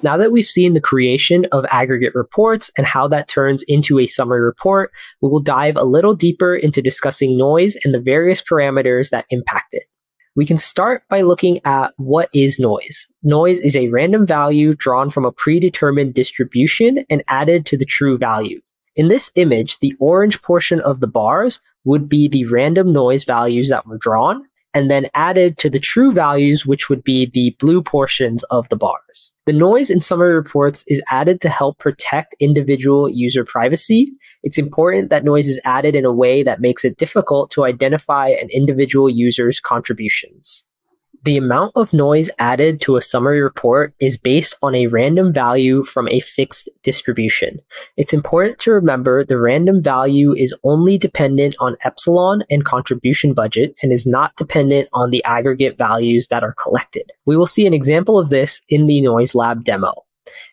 Now that we've seen the creation of aggregate reports and how that turns into a summary report, we will dive a little deeper into discussing noise and the various parameters that impact it. We can start by looking at what is noise. Noise is a random value drawn from a predetermined distribution and added to the true value. In this image, the orange portion of the bars would be the random noise values that were drawn, and then added to the true values, which would be the blue portions of the bars. The noise in summary reports is added to help protect individual user privacy. It's important that noise is added in a way that makes it difficult to identify an individual user's contributions. The amount of noise added to a summary report is based on a random value from a fixed distribution. It's important to remember the random value is only dependent on epsilon and contribution budget and is not dependent on the aggregate values that are collected. We will see an example of this in the Noise Lab demo.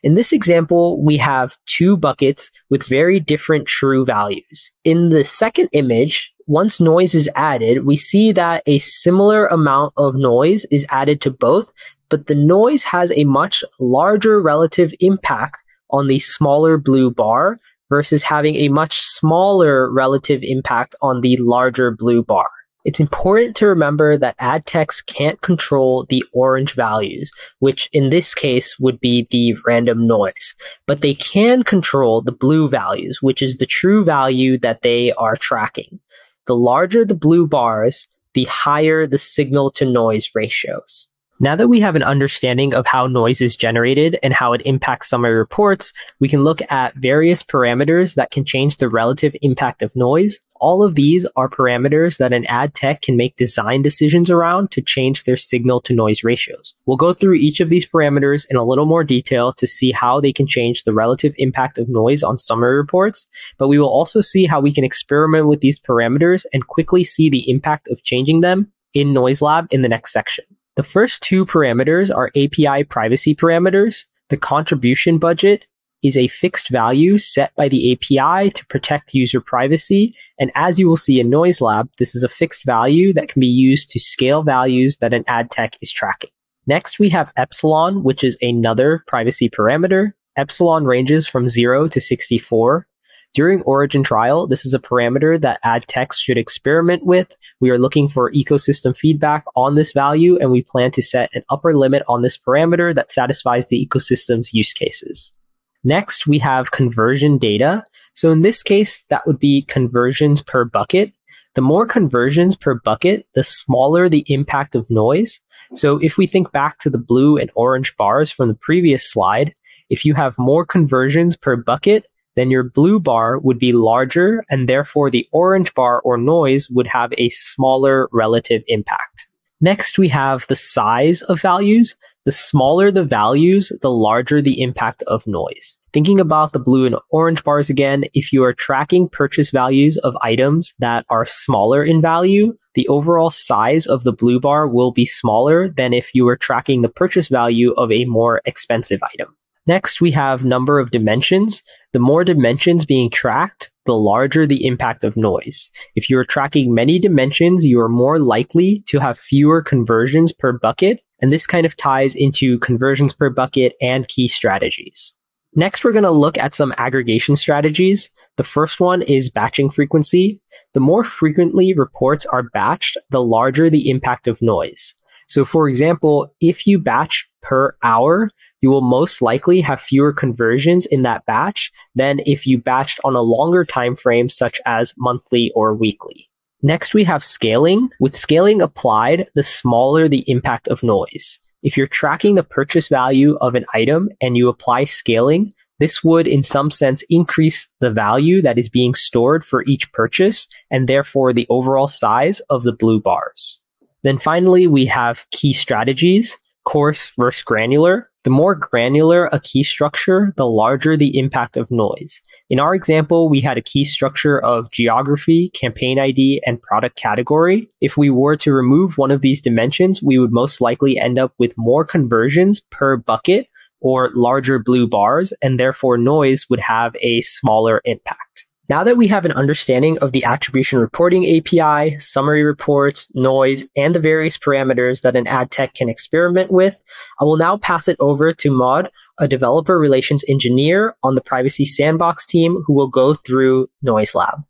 In this example, we have two buckets with very different true values. In the second image, once noise is added, we see that a similar amount of noise is added to both, but the noise has a much larger relative impact on the smaller blue bar versus having a much smaller relative impact on the larger blue bar. It's important to remember that ad techs can't control the orange values, which in this case would be the random noise, but they can control the blue values, which is the true value that they are tracking. The larger the blue bars, the higher the signal to noise ratios. Now that we have an understanding of how noise is generated and how it impacts summary reports, we can look at various parameters that can change the relative impact of noise. All of these are parameters that an ad tech can make design decisions around to change their signal to noise ratios. We'll go through each of these parameters in a little more detail to see how they can change the relative impact of noise on summary reports, but we will also see how we can experiment with these parameters and quickly see the impact of changing them in Noise Lab in the next section. The first two parameters are API privacy parameters. The contribution budget is a fixed value set by the API to protect user privacy. And as you will see in Noise Lab, this is a fixed value that can be used to scale values that an ad tech is tracking. Next, we have epsilon, which is another privacy parameter. Epsilon ranges from 0 to 64. During origin trial, this is a parameter that ad techs should experiment with. We are looking for ecosystem feedback on this value, and we plan to set an upper limit on this parameter that satisfies the ecosystem's use cases. Next, we have conversion data. So in this case, that would be conversions per bucket. The more conversions per bucket, the smaller the impact of noise. So if we think back to the blue and orange bars from the previous slide, if you have more conversions per bucket, then your blue bar would be larger and therefore the orange bar or noise would have a smaller relative impact. Next, we have the size of values. The smaller the values, the larger the impact of noise. Thinking about the blue and orange bars again, if you are tracking purchase values of items that are smaller in value, the overall size of the blue bar will be smaller than if you were tracking the purchase value of a more expensive item. Next, we have number of dimensions. The more dimensions being tracked, the larger the impact of noise. If you are tracking many dimensions, you are more likely to have fewer conversions per bucket, and this kind of ties into conversions per bucket and key strategies. Next, we're going to look at some aggregation strategies. The first one is batching frequency. The more frequently reports are batched, the larger the impact of noise. So for example, if you batch per hour, you will most likely have fewer conversions in that batch than if you batched on a longer time frame such as monthly or weekly. Next, we have scaling. With scaling applied, the smaller the impact of noise. If you're tracking the purchase value of an item and you apply scaling, this would in some sense increase the value that is being stored for each purchase and therefore the overall size of the blue bars. Then finally, we have key strategies, coarse versus granular. The more granular a key structure, the larger the impact of noise. In our example, we had a key structure of geography, campaign ID, and product category. If we were to remove one of these dimensions, we would most likely end up with more conversions per bucket or larger blue bars, and therefore noise would have a smaller impact. Now that we have an understanding of the attribution reporting API, summary reports, noise, and the various parameters that an ad tech can experiment with, I will now pass it over to Maud, a developer relations engineer on the Privacy Sandbox team who will go through Noise Lab.